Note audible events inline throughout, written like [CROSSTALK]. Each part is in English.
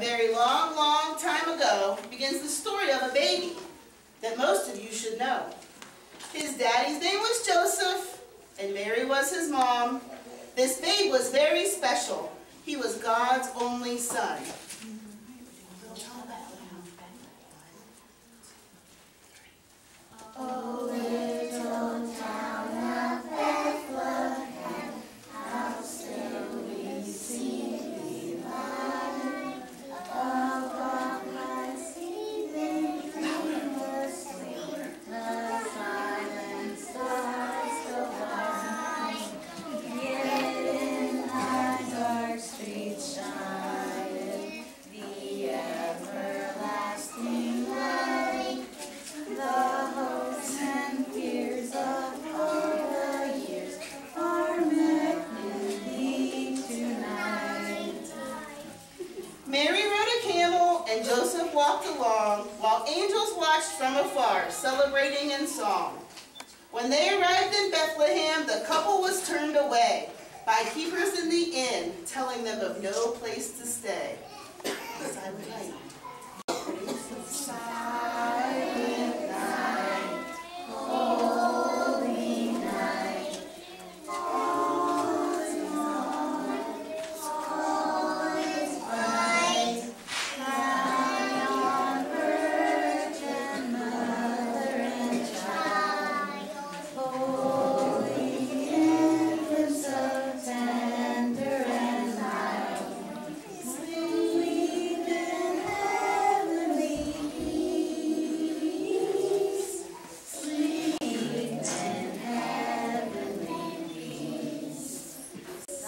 a very long, long time ago, begins the story of a baby that most of you should know. His daddy's name was Joseph, and Mary was his mom. This babe was very special. He was God's only son. Oh. walked along while angels watched from afar, celebrating in song. When they arrived in Bethlehem, the couple was turned away by keepers in the inn, telling them of no place to stay. Silent night.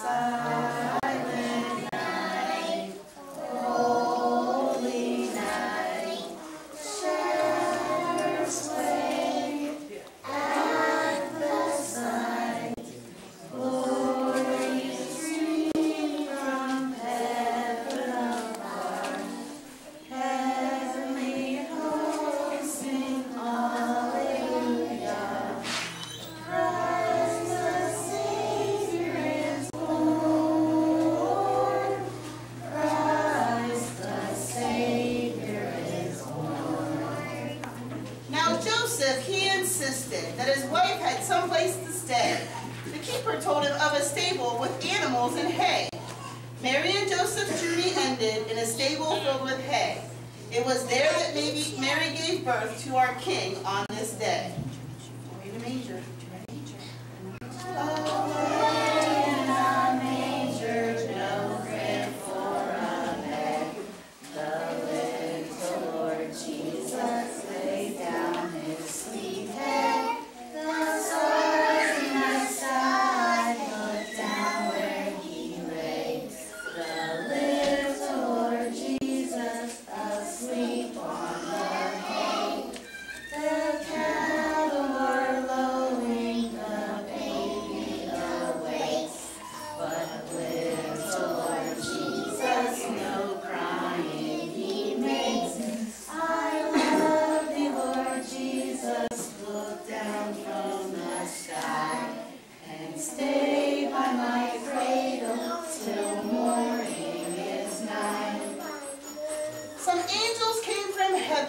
sun. Joseph's journey ended in a stable filled with hay. It was there that Mary gave birth to our King on this day. A manger.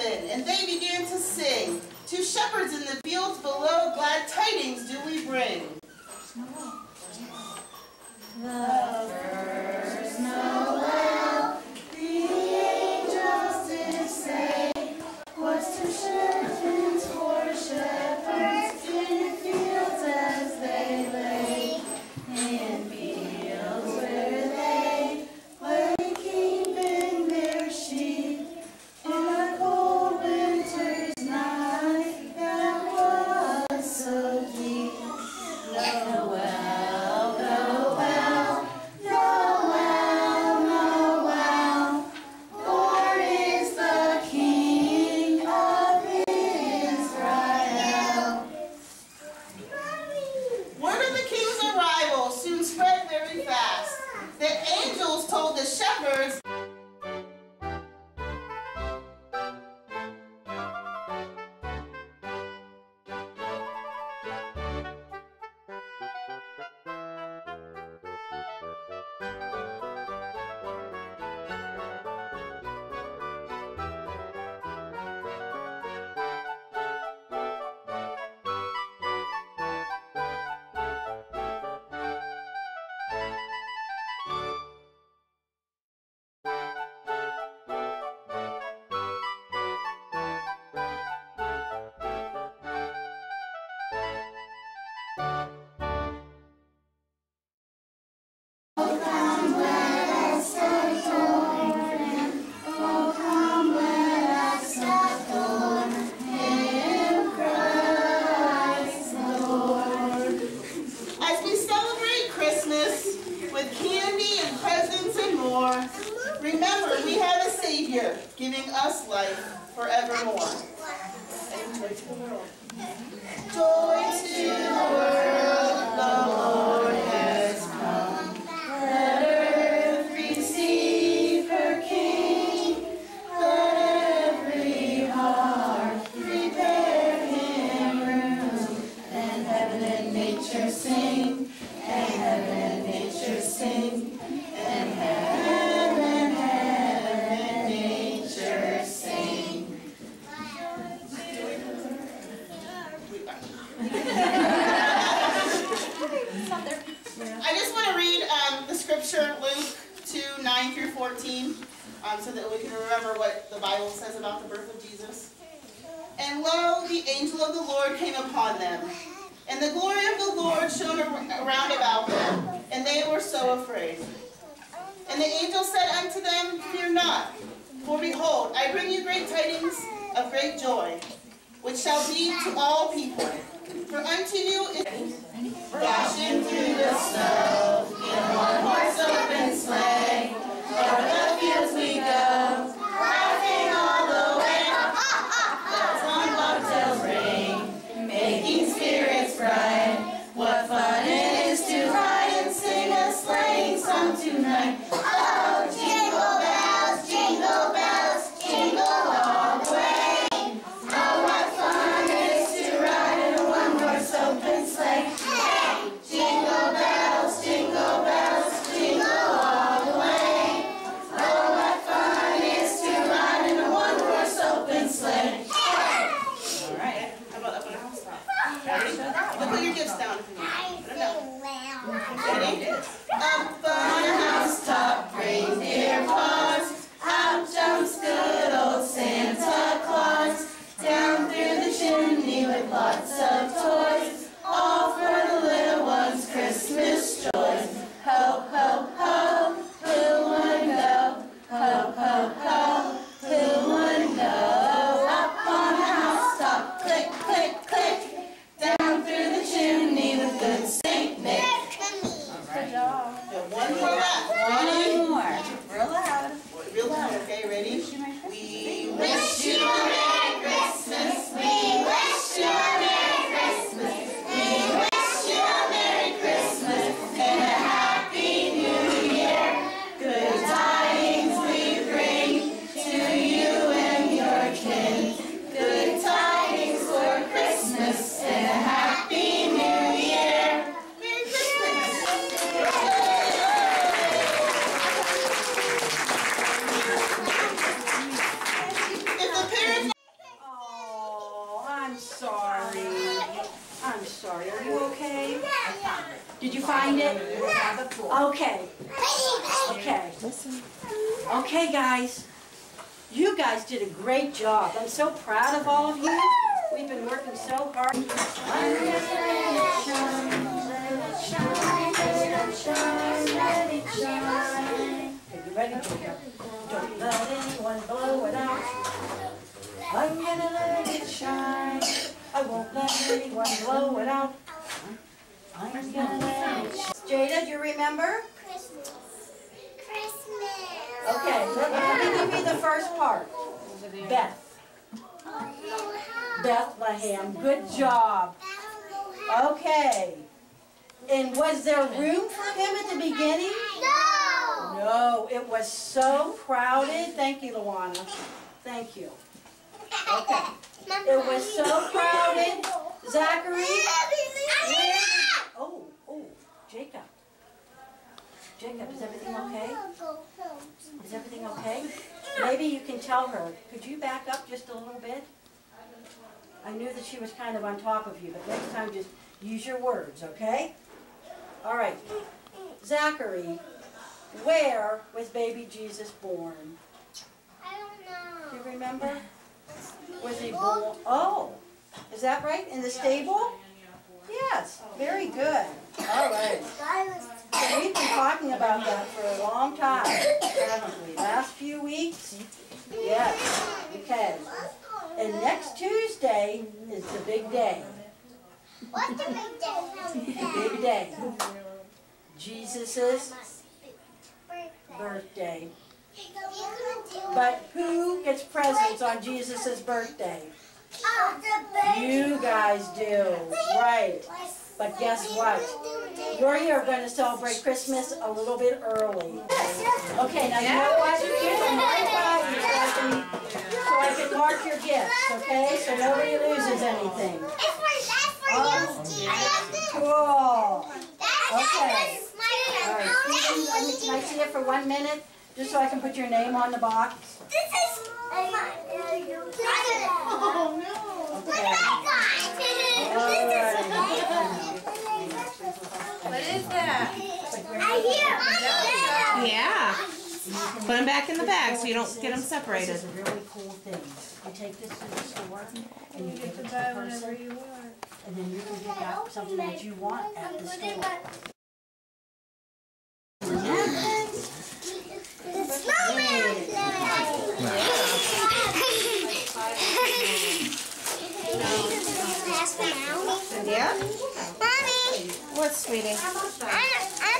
heaven, and they began to sing. Two shepherds in the 14, um, so that we can remember what the Bible says about the birth of Jesus. And lo, the angel of the Lord came upon them, and the glory of the Lord shone ar- around about them, and they were so afraid. And the angel said unto them, Fear not, for behold, I bring you great tidings of great joy, which shall be to all people. For unto you is dashing through the snow in one horse down. Ready? Um, Okay. Okay, guys. You guys did a great job. I'm so proud of all of you. We've been working so hard. Okay, you ready? Don't let anyone blow it out. I'm gonna let it shine. I won't let anyone blow it out. I'm gonna let it shine. Jada, do you remember? Okay, let let me give you the first part. Beth. Bethlehem, good job. Okay. And was there room for him at the beginning? No. No, it was so crowded. Thank you, Luana. Thank you. Okay. It was so crowded. Zachary, where? Oh, oh, Jacob. Jacob, is everything okay? Is everything okay? Maybe you can tell her. Could you back up just a little bit? I knew that she was kind of on top of you, but next time just use your words, okay? All right. Zachary, where was baby Jesus born? I don't know. Do you remember? Was he born? Oh, is that right? In the stable? Yes, very good. All right. So we've been talking about that for a long time, haven't we? Last few weeks? Yes, okay. And next Tuesday is the big day, What's the big day? big day. Jesus' birthday. You could do But who gets presents on Jesus' birthday? Oh. You guys do, right. But guess what? We are gonna celebrate Christmas a little bit early. Okay, now you know what? Here's a mark by you so I can, so I can mark your gifts, okay? So nobody loses anything. It's for, that's for you, Steve. I love this. Cool. Okay. All right, Susan, let me- can I see it for one minute? Just so I can put your name on the box? This is my. Uh, oh no! Look Okay. at that What is that? I hear. Yeah. Put them back in the bag so you don't get them separated. This is a really cool thing. You take this to the store and you give it to the person, you want. and then you can pick out something that you want at the store. The snowman. Yeah? Mommy, What, sweetie? I'm, I'm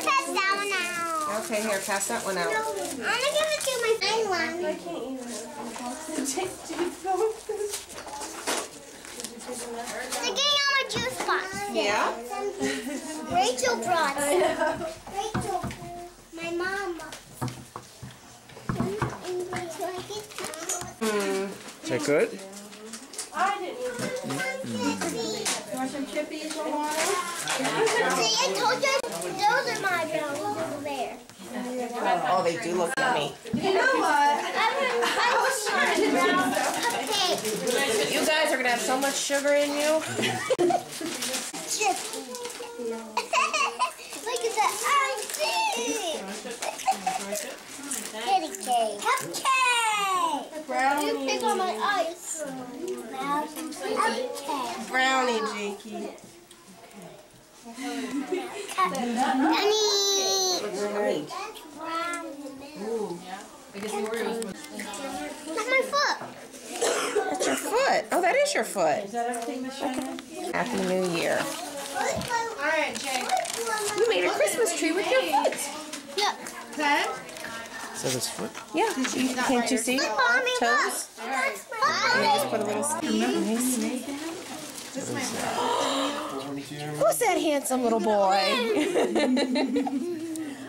pass that one out. Okay, here, pass that one out. No, I'm gonna give it to my friend one. I can't even They're getting all my juice box. Yeah? [LAUGHS] Rachel brought it. Rachel, my mom. Hmm. Is that good? I didn't even. Mm -hmm. You want some chippies, Luana? See, I told you those are my brownies over there. Oh, they do look yummy. You know what? I was trying to brown cupcake. You guys are gonna have so much sugar in you. Chip. [LAUGHS] Look at that ice Kitty cake. Cupcake. You pick on my ice. Cupcake. Brownie, Jakey. Honey. Great. That's brown in the middle. That's my foot. That's your foot. Oh, that is your foot. Is that everything, Miss Shannon? Happy New Year. All right, Jay. You made a Christmas tree with your foot. Look. Is that his foot? Yeah. You- Can't you see? Look, Mommy, look. Toes? That's Just my put a little. Nice. Who's that handsome little boy? [LAUGHS]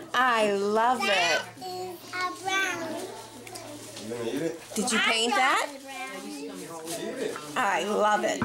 [LAUGHS] I love it. Eat it? Did you paint that? I love it.